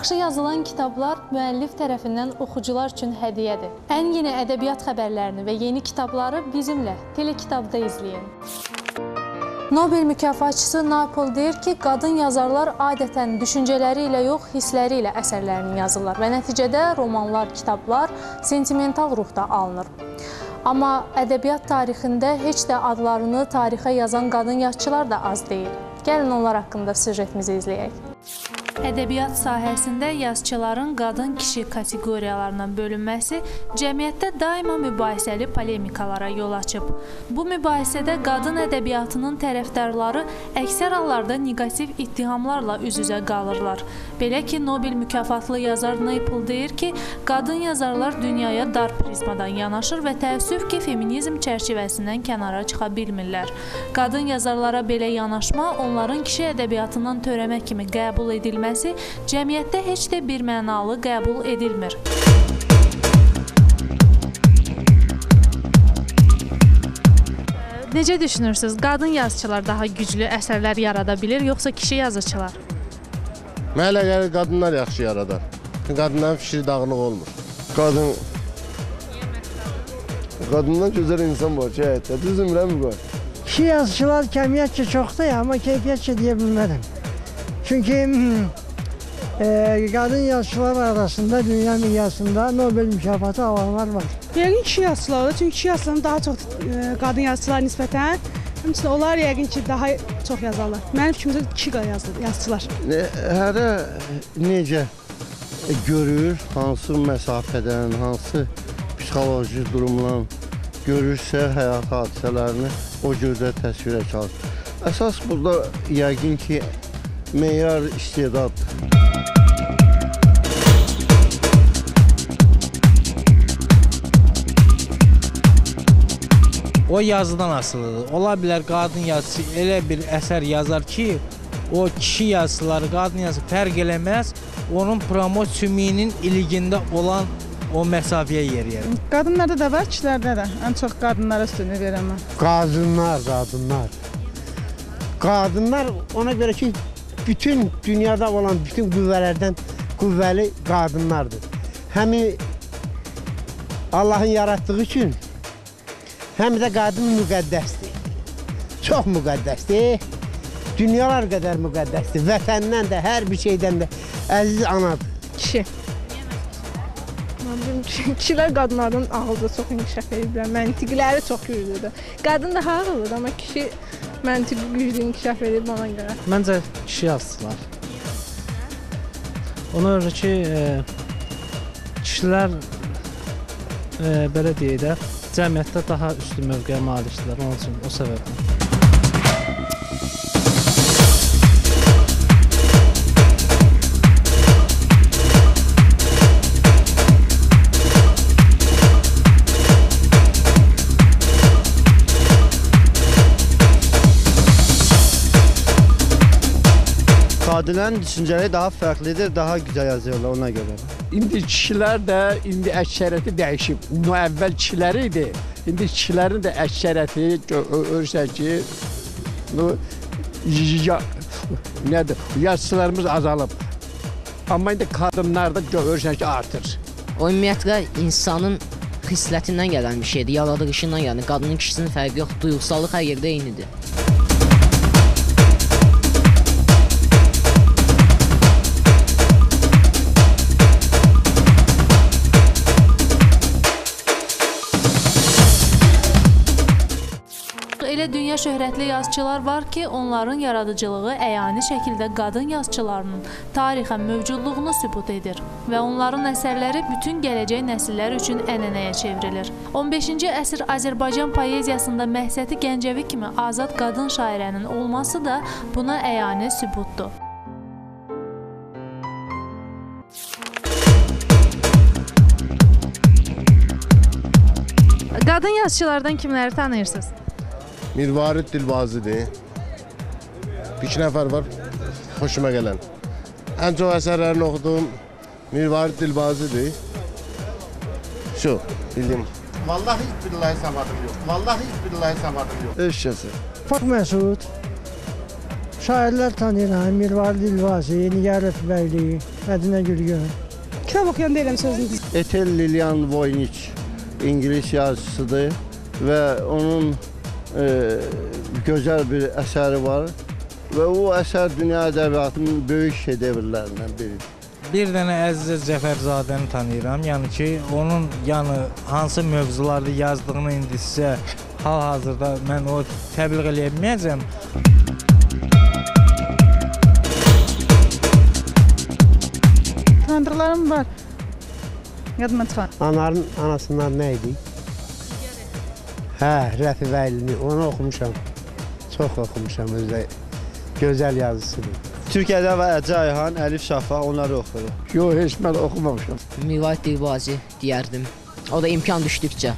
yaxşı yazılan kitablar müəllif tərəfindən oxucular üçün hədiyyədir. Ən yeni ədəbiyyat xəbərlərini və yeni kitabları bizimlə Telekitabda izləyin. Nobel mükafatçısı Napol deyir ki, qadın yazarlar adətən düşüncələri ilə yox, hissləri ilə əsərlərini yazırlar və nəticədə romanlar, kitablar sentimental ruhda alınır. Amma ədəbiyyat tarixində heç də adlarını tarixə yazan qadın yazıçılar da az deyil. Gəlin onlar haqqında süjetimizi izləyək. Ədəbiyyat sahəsində yazıçıların qadın-kişi kateqoriyalarına bölünməsi cəmiyyətdə daima mübahisəli polemikalara yol açıb. Bu mübahisədə qadın ədəbiyyatının tərəfdarları əksər hallarda neqativ ittihamlarla üz-üzə qalırlar. Belə ki, Nobel mükafatlı yazar Naples deyir ki, qadın yazarlar dünyaya dar prizmadan yanaşır və təəssüf ki, feminizm çərçivəsindən kənara çıxa bilmirlər. Qadın yazarlara belə yanaşma onların kişi ədəbiyyatından törəmə kimi qəbul edilməsi edilməsi cəmiyyətdə heç də bir mənalı qəbul edilmir. Necə düşünürsüz? Qadın yazıçılar daha güclü əsərlər yarada bilir, yoxsa kişi yazıçılar? Mənə elə gəlir qadınlar yaxşı yaradar. Qadınların fikri dağınıq olmur. Qadın Qadından gözəl insan var ki, həyatda. Düzümürəm bu. Kişi yazıcılar kəmiyyətcə çoxdur, amma keyfiyyətcə deyə bilmərəm. Çünki e, qadın yazıçılar arasında dünya miqyasında Nobel mükafatı alanlar var. Yəqin kişi yazıçılar olur. Çünki kişi yazıçıların daha çox e, qadın yazıçılara nisbətən Həmçinin onlar yəqin ki, daha çox yazarlar. Mənim fikrimcə kişi yazıçılar. Ne, hərə necə görür, hansı məsafədən, hansı psixoloji durumla görürsə həyat hadisələrini o gözə təsvirə çalışır. Əsas burada yəqin ki, meyar istedad. O yazıdan asılıdır. Ola bilər qadın yazısı elə bir əsər yazar ki, o kişi yazıları, qadın yazısı fərq eləməz. Onun promosiyuminin ilgində olan o məsafəyə yeriyər. Qadınlarda da var, kişilərdə də. Ən çox qadınlara üstünlük verirəm mən. Qadınlar, qadınlar. Qadınlar ona görə ki, bütün dünyada olan bütün qüvvələrdən qüvvəli qadınlardır. Həmin Allahın yaratdığı üçün həm də qadın müqəddəsdir. Çox müqəddəsdir. Dünyalar qədər müqəddəsdir. Vətəndən də, hər bir şeydən də əziz anadır. Kişi. Kişilər qadınlardan ağılda çox inkişaf ediblər. Məntiqləri çox güclüdür. Qadın daha ağıllıdır, amma kişi məntiqi güclü inkişaf edib ona görə. Məncə kişi yazıçılar. Ona görə ki, e, kişilər e, belə deyək də, cəmiyyətdə daha üstün mövqeyə malikdirlər. Onun üçün o səbəbdən. Qadınların düşüncələri daha fərqlidir, daha gözəl yazıyorlar ona görə. İndi kişilər də indi əksəriyyəti dəyişib. Bu əvvəl kişiləri idi. İndi kişilərin də əksəriyyəti görürsən ki, bu ya, nədir? Yazıçılarımız azalıb. Amma indi qadınlarda görürsən ki, artır. O ümumiyyətlə insanın xislətindən gələn bir şeydir, yaradılışından yəni qadının kişisinin fərqi yoxdur, duyğusallıq hər yerdə eynidir. Şöhrətli yazıçılar var ki, onların yaradıcılığı əyani şəkildə qadın yazıçılarının tarixə mövcudluğunu sübut edir və onların əsərləri bütün gələcək nəsillər üçün ənənəyə çevrilir. 15-ci əsr Azərbaycan poeziyasında Məhsəti Gəncəvi kimi azad qadın şairənin olması da buna əyani sübutdur. Qadın yazıçılardan kimləri tanıyırsınız? Mirvarit Dilbazi'di. İki nefer var hoşuma gelen. En çok eserlerini okuduğum Mirvarit Dilbazi'di. Şu bildiğim. Vallahi hiç billahi samadım yok. Vallahi hiç billahi samadım yok. Eşyası. Pak Mesut. Şairler tanıyın. Mirvarit Dilbazi, Nigar Beyliği, Medine Gülgün. Kitap okuyan değilim sözünüzü. Etel Lilian Voynich İngiliz yazısıdır ve onun e, gözəl bir əsəri var və o əsər dünya ədəbiyyatının böyük şedevrlərindən biridir. Bir dənə Əziz Cəfərzadəni tanıyıram. Yəni ki, onun yəni hansı mövzularda yazdığını indi sizə hal-hazırda mən o təbliğ eləyə bilməyəcəm. Tanıdıqlarım var. Yadıma çıxar. Anarın anasından nə idi? Hə, Rəfibəylini, onu oxumuşam. Çox oxumuşam özdə. Gözəl yazısıdır. Türkiyədə və Əcə Ayhan, Əlif Şafaq onları oxuyuruq. Yox, heç mən oxumamışam. Müvahid Dilbazi deyərdim. O da imkan düşdükcə.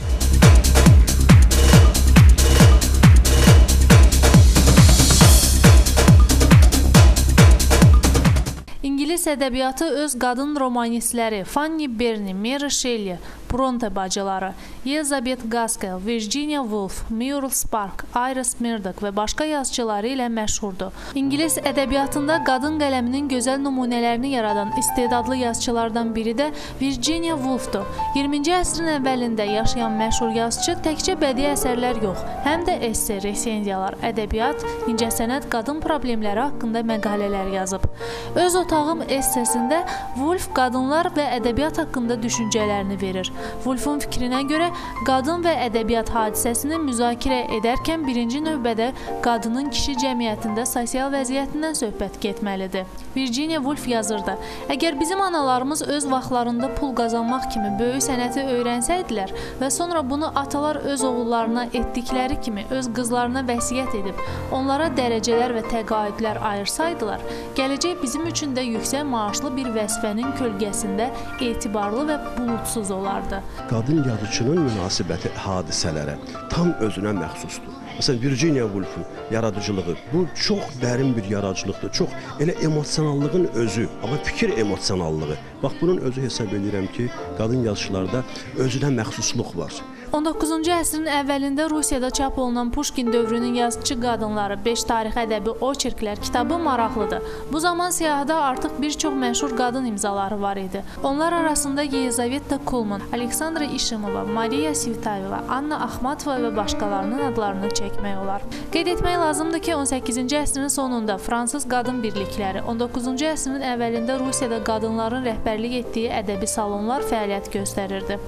İngilis ədəbiyyatı öz qadın romanistləri Fanny Burney, Mary Shelley, Bronte bacıları, Elizabeth Gaskell, Virginia Woolf, Muriel Spark, Iris Murdoch və başqa yazıçıları ilə məşhurdur. İngilis ədəbiyyatında qadın qələminin gözəl nümunələrini yaradan istedadlı yazıçılardan biri də Virginia Woolfdur. 20-ci əsrin əvvəlində yaşayan məşhur yazıçı təkcə bədii əsərlər yox, həm də esse, resenziyalar, ədəbiyyat, incəsənət, qadın problemləri haqqında məqalələr yazıb. Öz otağım essesində Woolf qadınlar və ədəbiyyat haqqında düşüncələrini verir. Woolfun fikrinə görə qadın və ədəbiyyat hadisəsini müzakirə edərkən birinci növbədə qadının kişi cəmiyyətində sosial vəziyyətindən söhbət getməlidir. Virginia Woolf yazırdı: "Əgər bizim analarımız öz vaxtlarında pul qazanmaq kimi böyük sənəti öyrənsəydilər və sonra bunu atalar öz oğullarına etdikləri kimi öz qızlarına vəsiyyət edib, onlara dərəcələr və təqaüdlər ayırsaydılar, gələcək bizim üçün də yüksək maaşlı bir vəzifənin kölgəsində etibarlı və buludsuz olardı." Qadın yazıçının münasibəti hadisələrə tam özünə məxsusdur. Məsələn, Virginia Woolfun yaradıcılığı bu çox dərin bir yaradıcılıqdır. Çox elə emosionallığın özü, amma fikir emosionallığı. Bax bunun özü hesab edirəm ki, qadın yazıçılarda özünə məxsusluq var. 19-cu əsrin əvvəlində Rusiyada çap olunan Puşkin dövrünün yazıçı qadınları 5 tarix ədəbi oçerklər kitabı maraqlıdır. Bu zaman siyahıda artıq bir çox məşhur qadın imzaları var idi. Onlar arasında Yelizaveta Kulman, Aleksandra İşimova, Mariya Svitayeva, Anna Axmatova və başqalarının adlarını çəkmək olar. Qeyd etmək lazımdır ki, 18-ci əsrin sonunda fransız qadın birlikləri, 19-cu əsrin əvvəlində Rusiyada qadınların rəhbərlik etdiyi ədəbi salonlar fəaliyyət göstərirdi.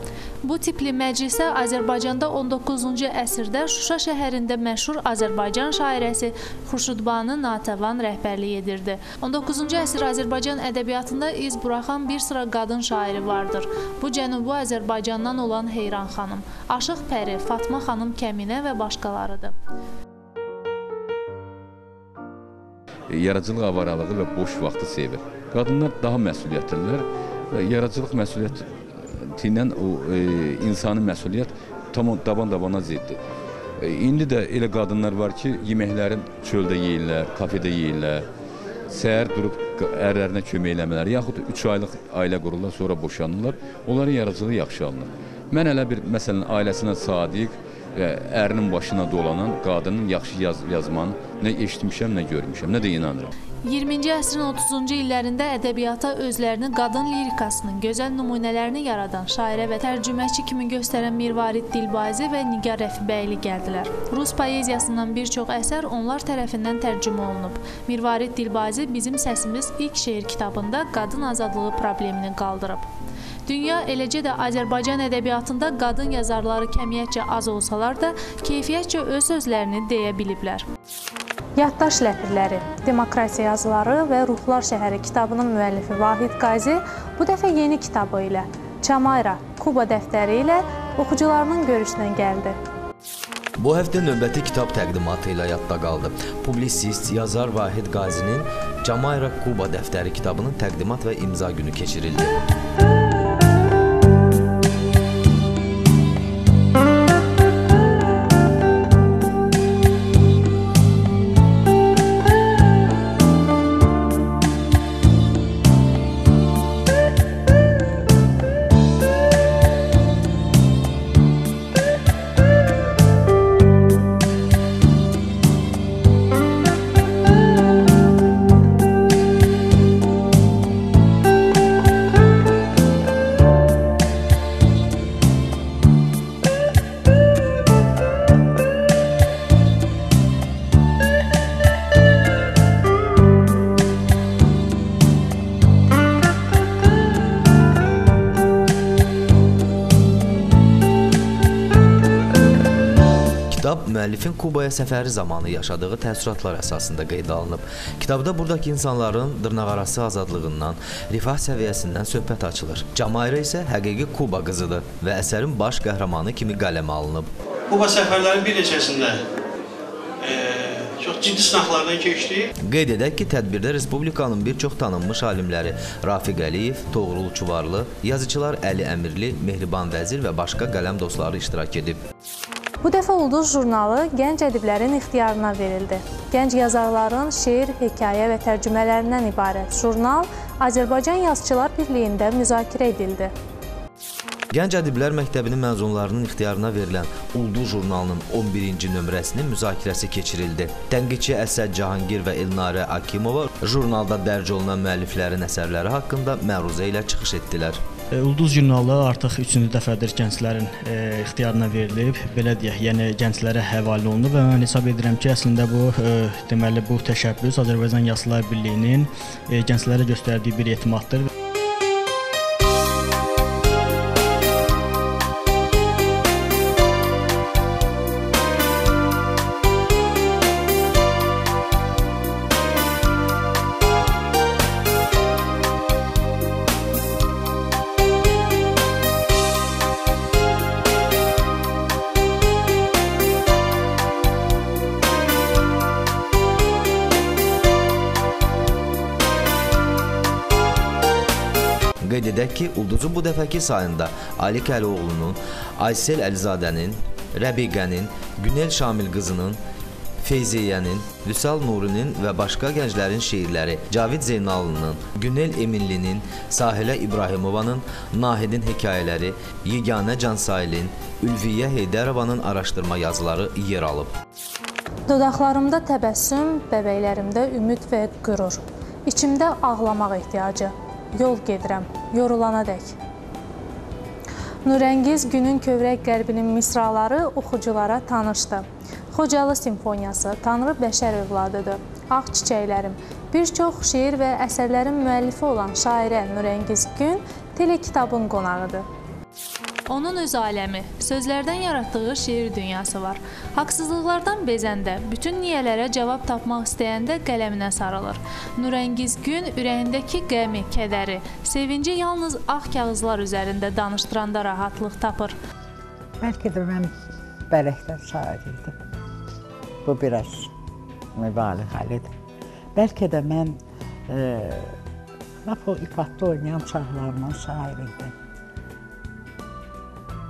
Bu tipli məclisə Azərbaycanda 19-cu əsrdə Şuşa şəhərində məşhur Azərbaycan şairəsi Xurşudbanu Natəvan rəhbərlik edirdi. 19-cu əsr Azərbaycan ədəbiyyatında iz buraxan bir sıra qadın şairi vardır. Bu Cənubi Azərbaycandan olan Heyran xanım, Aşıq Pəri, Fatma xanım Kəminə və başqalarıdır. Yaradıcılıq avaralığı və boş vaxtı sevir. Qadınlar daha məsuliyyətlidirlər və yaradıcılıq məsuliyyəti ilə o e, insani məsuliyyət tam daban-dabana ziddir. E, indi də elə qadınlar var ki, yeməklərin çöldə yeyirlər, kafedə yeyirlər. Səhər durub ərlərinə kömək eləmələr, yaxud 3 aylıq ailə qururlar, sonra boşanırlar. Onların yaradıcılığı yaxşı alınır. Mən elə bir məsələn ailəsinə sadiq və ərinin başına dolanan qadının yaxşı yaz yazmanı nə eşitmişəm, nə görmüşəm, nə də inanıram. 20-ci əsrin 30-cu illərində ədəbiyyata özlərini qadın lirikasının gözəl nümunələrini yaradan şairə və tərcüməçi kimi göstərən Mirvarid Dilbazi və Nigar Rəfibəyli gəldilər. Rus poeziyasından bir çox əsər onlar tərəfindən tərcümə olunub. Mirvarid Dilbazi bizim səsimiz ilk şeir kitabında qadın azadlığı problemini qaldırıb. Dünya, eləcə də Azərbaycan ədəbiyyatında qadın yazarları kəmiyyətcə az olsalar da, keyfiyyətcə öz sözlərini deyə biliblər. Yaddaş ləpirləri, Demokratiya yazıları və Ruhlar şəhəri kitabının müəllifi Vahid Qazi bu dəfə yeni kitabı ilə Çamayra, Kuba dəftəri ilə oxucularının görüşünə gəldi. Bu həftə növbəti kitab təqdimatı ilə yadda qaldı. Publisist, yazar Vahid Qazinin Camayra Kuba dəftəri kitabının təqdimat və imza günü keçirildi. Müəllifin Kubaya səfəri zamanı yaşadığı təəssüratlar əsasında qeydə alınıb. Kitabda burdakı insanların dırnaqarası azadlığından, rifah səviyyəsindən söhbət açılır. Camayra isə həqiqi Kuba qızıdır və əsərin baş qəhrəmanı kimi qələmə alınıb. Kuba səfərlərin bir neçəsində e, çox ciddi sınaqlardan keçdi. Qeyd edək ki, tədbirdə Respublikanın bir çox tanınmış alimləri Rafiq Əliyev, Toğrul Çuvarlı, yazıçılar Əli Əmirli, Mehriban Vəzir və başqa qələm dostları iştirak edib. Bu dəfə Ulduz jurnalı gənc ədiblərin ixtiyarına verildi. Gənc yazarların şeir, hekayə və tərcümələrindən ibarət jurnal Azərbaycan Yazıçılar Birliyində müzakirə edildi. Gənc Ədiblər Məktəbinin məzunlarının ixtiyarına verilən Ulduz jurnalının 11-ci nömrəsinin müzakirəsi keçirildi. Tənqidçi Əsəd Cahangir və Elnarə Akimova jurnalda dərc olunan müəlliflərin əsərləri haqqında məruzə ilə çıxış etdilər. E, Ulduz jurnalı artıq 3-cü dəfədir gənclərin e, ixtiyarına verilib. Belə deyək, yəni gənclərə həvalə olunub və mən hesab edirəm ki, əslində bu e, deməli bu təşəbbüs Azərbaycan Yazıçılar Birliyinin e, gənclərə göstərdiyi bir etimaddır. Ki, Ulduzun bu dəfəki sayında Alik Əlioğlunun, Aysel Əlizadənin, Rəbiqənin, Günel Şamil qızının, Feyziyyənin, Vüsal Nurinin və başqa gənclərin şeirləri, Cavid Zeynalının, Günel Eminlinin, Sahilə İbrahimovanın, Nahidin hekayələri, Yeganə Cansailin, Ülviyyə Heydərovanın araşdırma yazıları yer alıb. Dodaqlarımda təbəssüm, bəbəklərimdə ümid və qürur. İçimdə ağlamaq ehtiyacı. Yol gedirəm, yorulana dək. Nurəngiz günün kövrək qərbinin misraları oxuculara tanışdı. Xocalı simfoniyası Tanrı bəşər övladıdır. Ağ çiçəklərim. Bir çox şeir və əsərlərin müəllifi olan şairə Nurəngiz Gün telekitabın qonağıdır. Onun öz aləmi, sözlərdən yaratdığı şeir dünyası var. Haqsızlıqlardan bezəndə, bütün niyələrə cavab tapmaq istəyəndə qələminə sarılır. Nurəngiz Gün ürəyindəki qəmi, kədəri, sevinci yalnız ağ kağızlar üzərində danışdıranda rahatlıq tapır. Bəlkə də mən bələkdən şair idim. Bu biraz mübaliğəlidir. Bəlkə də mən e, lap o ifatda oynayan çağlarımdan şair idim.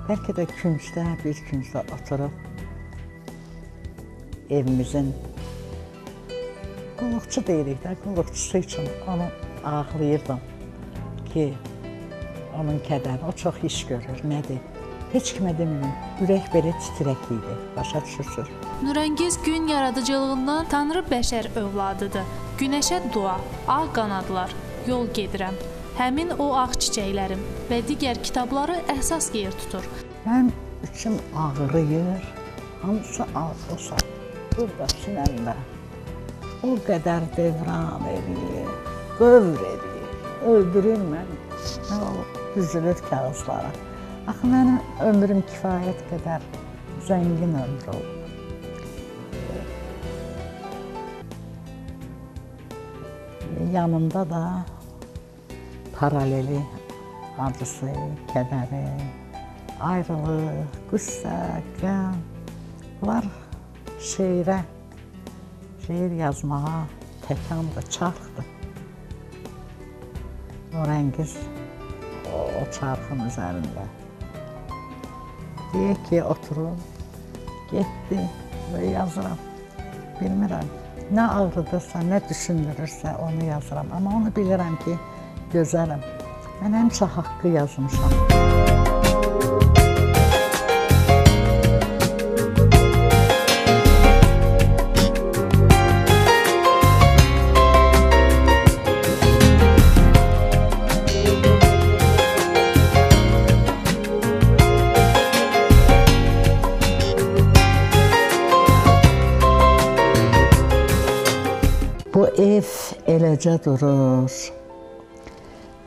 Bəlkə də küncdə, bir küncdə oturub evimizin qulluqçu deyirik də, qulluqçusu üçün onu ağlayırdım ki, onun kədəri, o çox iş görür, nədir? Heç kimə demirəm, ürək belə titrək idi, başa düşürsünüz. Nurəngiz Gün yaradıcılığından Tanrı bəşər övladıdır. Günəşə dua, ağ qanadlar, yol gedirəm. Həmin o ağ çiçəklərim və digər kitabları əsas yer tutur. Mənim içim ağrıyır, hansı ağrısa, burada sinəmdə o qədər devran edir, qövr edir, öldürür məni. Nə o düzülür kağızlara. Axı mənim ömrüm kifayət qədər zəngin ömür olub. Yanında da paraleli acısı, kədəri, ayrılıq, qüssə, qəm. Bunlar şeirə, şeir yazmağa təkandır, çarxdır. Nurəngiz o, o çarxın üzərində. Deyək ki, oturum, getdi və yazıram. Bilmirəm, nə ağrıdırsa, nə düşündürürsə onu yazıram. Amma onu bilirəm ki, gözələm. Mən həmişə haqqı yazmışam. Bu ev eləcə durur.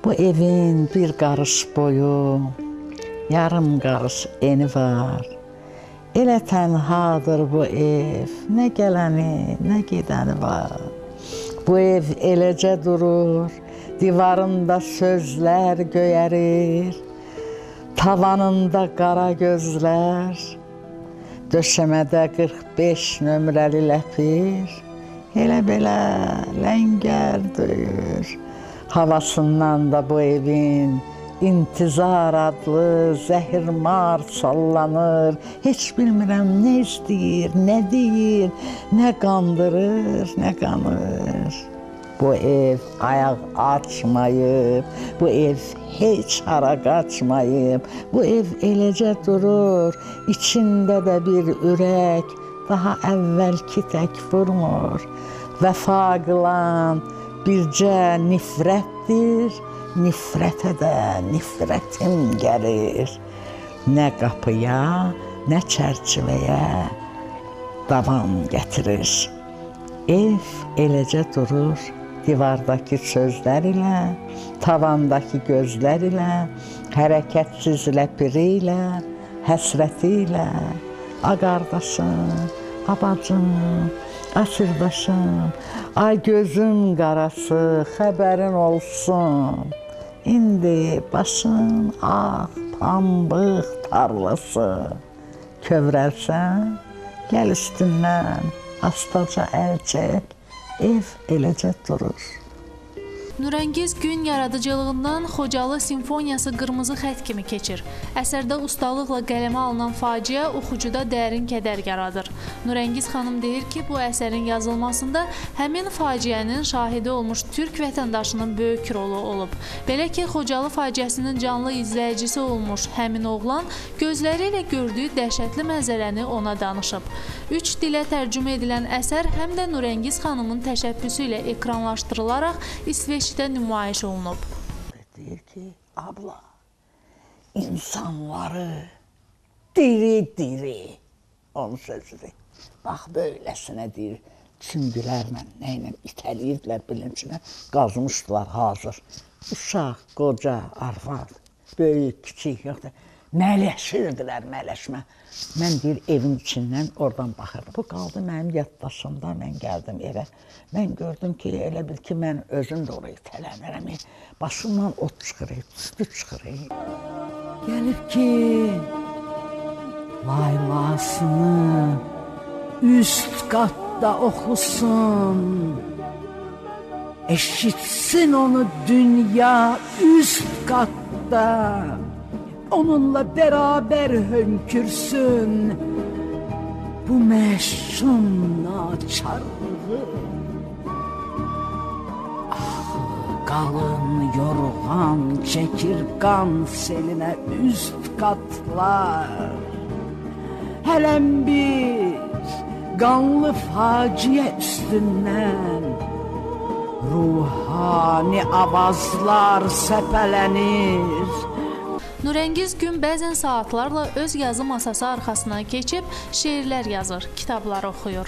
Bu evin bir qarış boyu, yarım qarış eni var. Elə tənhadır bu ev. Nə gələni, nə gedəni var. Bu ev eləcə durur. Divarında sözlər göyərir. Tavanında qara gözlər. Döşəmədə 45 nömrəli ləpir. Elə belə ləngər döyür. Havasından da bu evin intizar adlı zəhirmar sallanır. Heç bilmirəm nə istəyir, nə deyir, nə qandırır, nə qanır. Bu ev ayaq açmayıb, bu ev heç hara qaçmayıb. Bu ev eləcə durur, içində də bir ürək daha əvvəlki tək vurmur. Vəfa qılan bircə nifrətdir, nifrətə də nifrətim gəlir. Nə qapıya, nə çərçivəyə davam gətirir. Ev eləcə durur, divardakı sözlər ilə, tavandakı gözlər ilə, hərəkətsiz ləpiri ilə, həsrəti ilə, a qardaşım, a bacım, a sirdaşım, ay gözüm qarası, xəbərin olsun. İndi başın ağ, pambıq tarlası. Kövrəlsən, gəl üstündən, astaca əl çək, ev eləcə durur. Nurəngiz gün yaradıcılığından Xocalı simfoniyası qırmızı xətt kimi keçir. Əsərdə ustalıqla qələmə alınan faciə oxucuda dərin kədər yaradır. Nurəngiz xanım deyir ki, bu əsərin yazılmasında həmin faciənin şahidi olmuş türk vətəndaşının böyük rolu olub. Belə ki, Xocalı faciəsinin canlı izləyicisi olmuş həmin oğlan gözləri ilə gördüyü dəhşətli mənzərəni ona danışıb. Üç dilə tərcümə edilən əsər həm də Nurəngiz xanımın təşəbbüsü ilə ekranlaşdırılaraq İsveçdə nümayiş olunub. Deyir ki, abla, insanları diri-diri, onun sözüdür. Bax, böyləsinə deyir, süngülərlə, nə ilə itəliyirdilər bilincinə, qazmışdılar hazır. Uşaq, qoca, arvad, böyük, kiçik, yoxdur. Mələşirdilər, mələşmə. Mən deyir, evin içindən oradan baxırdım. Bu qaldı mənim yaddaşımda, mən gəldim evə. Mən gördüm ki, elə bil ki, mən özüm də oraya tələnirəm. Başımdan ot çıxır, üstü çıxır. Gəlib ki, laylasını üst qatda oxusun. Eşitsin onu dünya üst qatda. onunla beraber hönkürsün bu meşhum naçarlığı. Ah kalın yorgan çekirgan seline üst katlar. Helen bir kanlı faciye üstünden ruhani avazlar sepelenir. Nurəngiz gün bəzən saatlarla öz yazı masası arxasına keçib şeirlər yazır, kitablar oxuyur.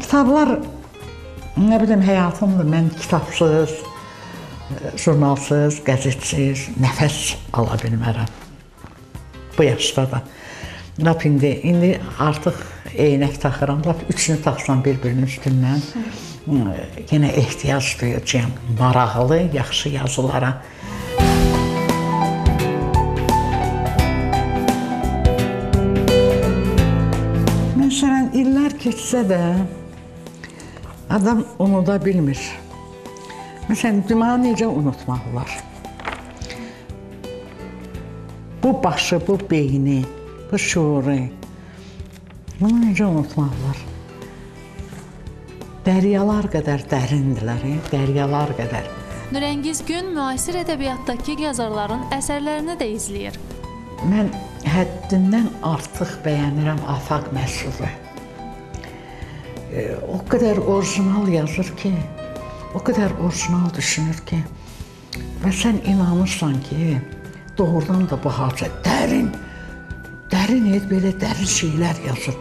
Kitablar nə bilim həyatımdır. Mən kitabsız, jurnalsız, qəzetsiz nəfəs ala bilmərəm. Bu yaşda da. Lap indi, indi artıq eynək taxıram. Lap üçünü taxsam bir-birinin üstündən yenə ehtiyac duyacağam maraqlı, yaxşı yazılara. Məsələn, illər keçsə də adam unuda bilmir. Məsələn, deməli necə unutmaq olar? Bu başı, bu beyni, bu şuuru bunu necə unutmaq olar? Dəryalar qədər dərindilər, e? dəryalar qədər. Nurəngiz Gün müasir ədəbiyyatdakı yazarların əsərlərini də izləyir. Mən həddindən artıq bəyənirəm Afaq Məsudi. E, o qədər orijinal yazır ki, o qədər orijinal düşünür ki, və sən inanırsan ki, doğrudan da bu hadisə dərin, dərin et belə dərin şeylər yazır.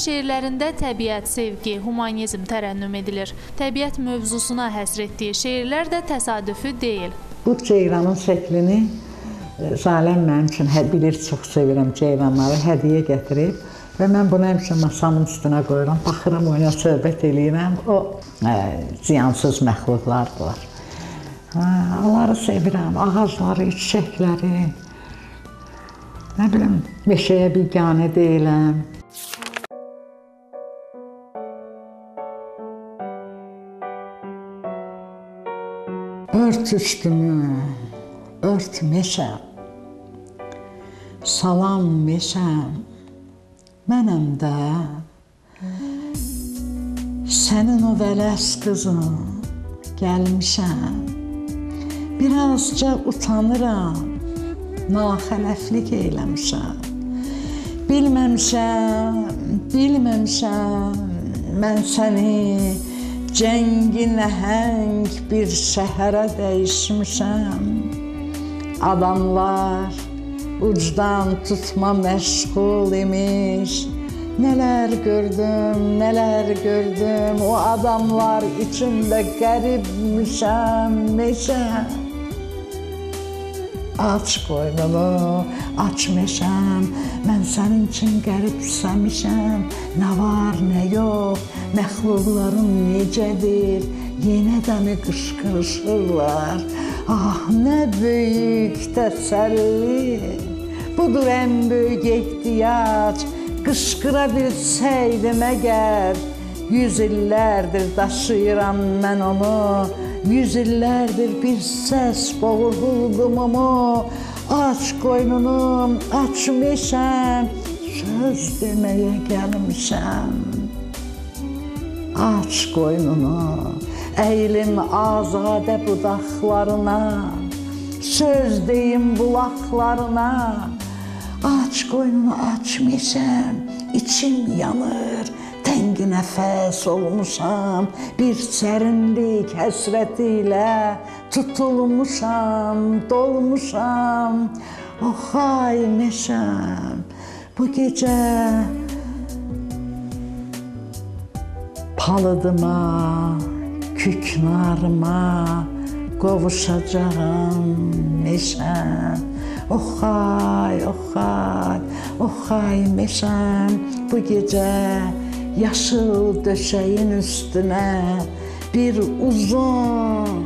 Şeirlərində təbiət, sevgi, humanizm tərənnüm edilir. Təbiət mövzusuna həsr etdiyi şeirlər də təsadüfi deyil. Bu ceyranın şəklini e, Zaləm mənim üçün hə, bilir çox sevirəm ceyranları, hədiyyə gətirib və mən bunu həmişə masamın üstünə qoyuram. Baxıram ona söhbət eləyirəm. O ə, ziyansız məxluqlardılar. Hə, onları sevirəm, ağacları, çiçəkləri. Nə bilim, meşəyə biganə deyiləm. Ört üstümü, ört meşəm, salam meşəm, mənəm də sənin o vələs qızın gəlmişəm. Birazca utanıram, naxələflik eləmişəm. Bilməmişəm, bilməmişəm mən səni Cəngi nəhəng bir şəhərə dəyişmişəm. Adamlar ucdan tutma məşğul imiş. Nələr gördüm, nələr gördüm. O adamlar içində qəribmişəm, meşəm. Aç qoynunu, aç meşəm, mən sənin üçün qəribsəmişəm. Nə var, nə yox, məxluqların necədir, yenə də mi qışqırışırlar. Ah, nə böyük təsəlli, budur ən böyük ehtiyac. Qışqıra bilsəydim əgər, yüz illərdir daşıyıram mən onu. Yüz illərdir bir səs boğurdum onu. Aç qoynunu, aç meşəm, söz deməyə gəlmişəm. Aç qoynunu, əyilim azadə budaqlarına, söz deyim bulaqlarına. Aç qoynunu, aç meşəm, içim yanır, təngi nəfəs olmuşam, bir sərinlik həsrəti ilə tutulmuşam, dolmuşam. Oxay meşəm, bu gecə palıdıma, küknarıma qovuşacağam meşəm. Oxay, oxay, oxay meşəm, bu gecə yaşıl döşəyin üstünə bir uzun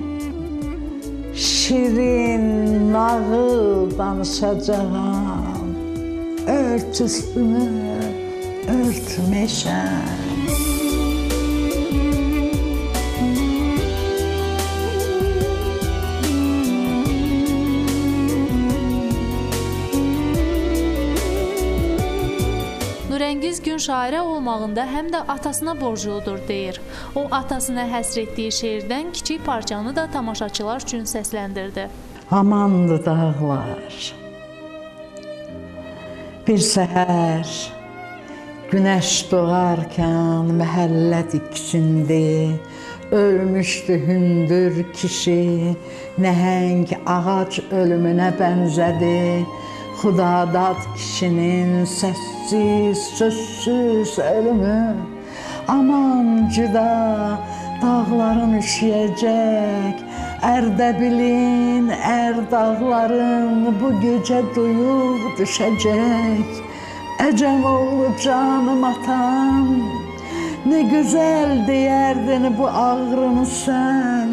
şirin nağıl danışacağam. Ört üstünü, ört meşəm. Nurəngiz gün şairə olmağında həm də atasına borcludur deyir. O atasına həsr etdiyi şeirdən kiçik parçanı da tamaşaçılar üçün səsləndirdi. Amandı dağlar. Bir səhər günəş doğarkən məhəllə diksindi. Ölmüşdü hündür kişi, nəhəng ağac ölümünə bənzədi. Xudadad kişinin səssiz, sözsüz ölümü. Aman cüda, dağların üşüyəcək. Ərdəbilin, ər dağların bu gecə duyuq düşəcək. Əcəm oğlu canım atam, nə gözəl deyərdin bu ağrını sən.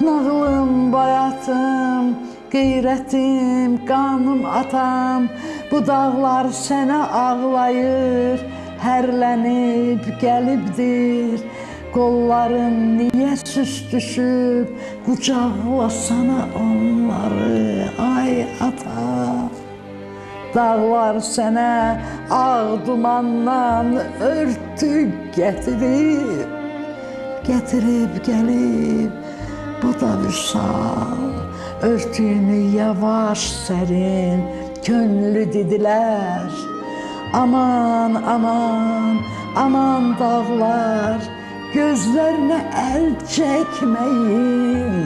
Nağlım, bayatım, qeyrətim, qanım atam, bu dağlar sənə ağlayır, hərlənib gəlibdir. Qolların niyə süstüşüb, qucaqlasana onları, ay ata. Dağlar sənə ağ dumandan örtük gətirib, gətirib gəlib, bu da vüsal. Örtüyünü yavaş sərin, könlü didilər. Aman, aman, aman dağlar, gözlərinə əl çəkməyin.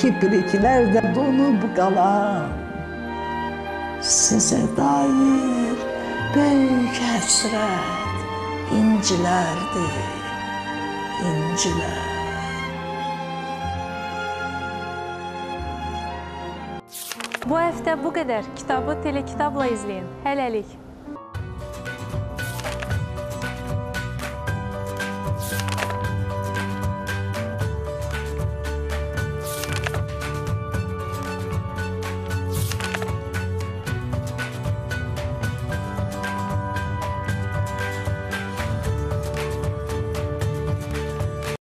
Kipriklər də donub qalan. Sizə dair böyük həsrət incilərdir, incilər. Bu həftə bu qədər. Kitabı telekitabla izləyin. Hələlik.